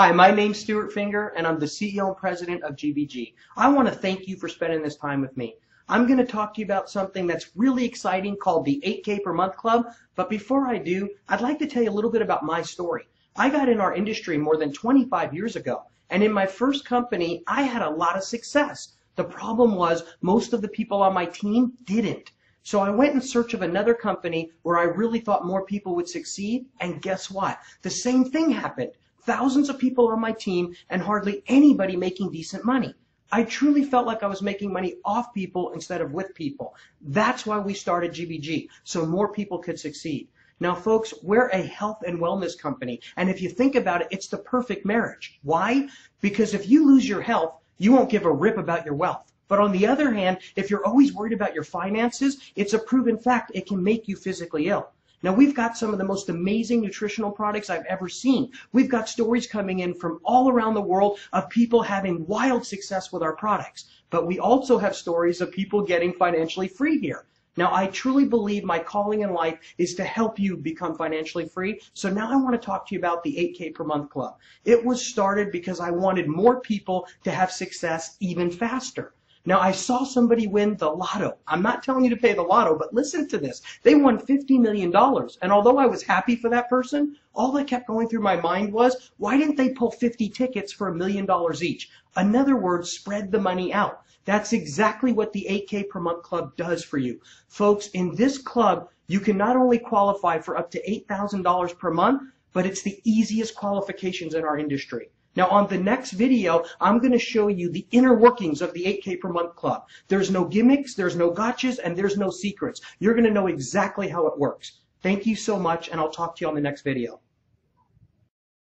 Hi, my name's Stuart Finger, and I'm the CEO and President of GBG. I want to thank you for spending this time with me. I'm going to talk to you about something that's really exciting called the 8K per month club. But before I do, I'd like to tell you a little bit about my story. I got in our industry more than 25 years ago, and in my first company, I had a lot of success. The problem was most of the people on my team didn't. So I went in search of another company where I really thought more people would succeed, and guess what? The same thing happened thousands of people on my team and hardly anybody making decent money. I truly felt like I was making money off people instead of with people. That's why we started GBG, so more people could succeed. Now, folks, we're a health and wellness company, and if you think about it, it's the perfect marriage. Why? Because if you lose your health, you won't give a rip about your wealth. But on the other hand, if you're always worried about your finances, it's a proven fact it can make you physically ill. Now we've got some of the most amazing nutritional products I've ever seen. We've got stories coming in from all around the world of people having wild success with our products. But we also have stories of people getting financially free here. Now, I truly believe my calling in life is to help you become financially free. So now I want to talk to you about the 8K per month club. It was started because I wanted more people to have success even faster. Now, I saw somebody win the lotto. I'm not telling you to pay the lotto, but listen to this. They won $50 million. And although I was happy for that person, all that kept going through my mind was, why didn't they pull 50 tickets for a million dollars each? In other words, spread the money out. That's exactly what the 8K per month club does for you. Folks, in this club, you can not only qualify for up to $8,000 per month, but it's the easiest qualifications in our industry. Now on the next video, I'm going to show you the inner workings of the 8K per month club. There's no gimmicks, there's no gotchas, and there's no secrets. You're going to know exactly how it works. Thank you so much, and I'll talk to you on the next video.